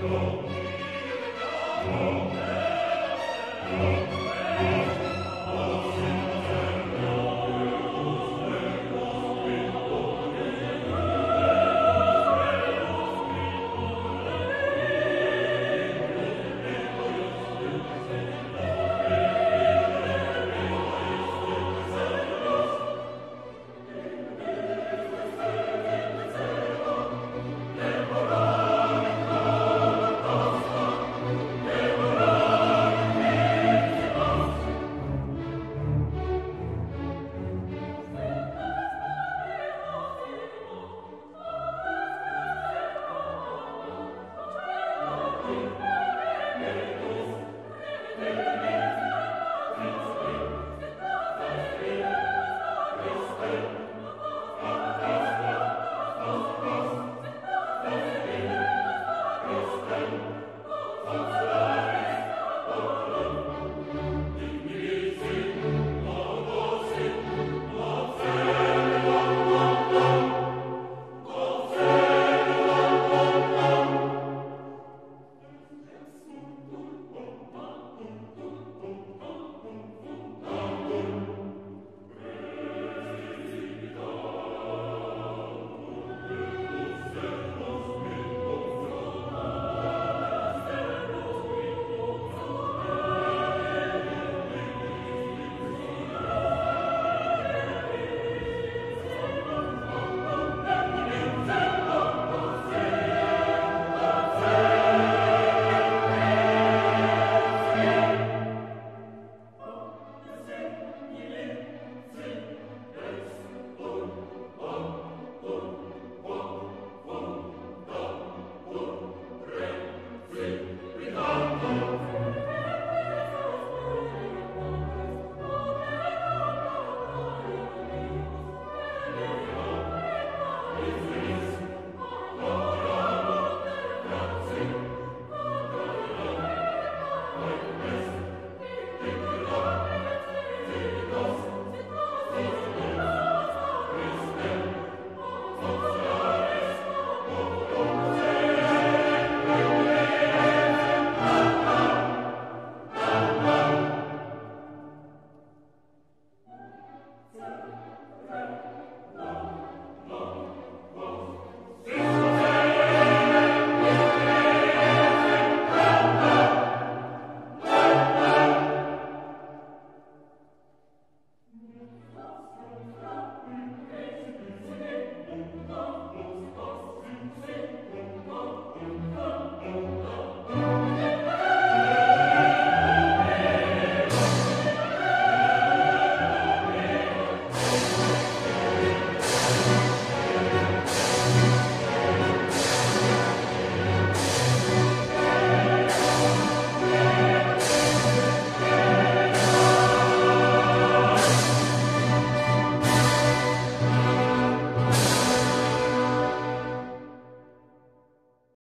Domine,